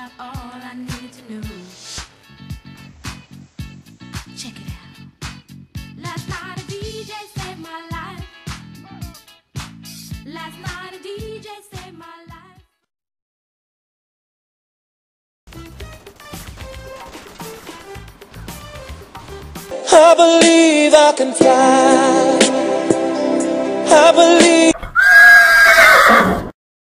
out all I need to know. Check it out. Last night a DJ saved my life. Last night a DJ saved my life. I believe I can fly.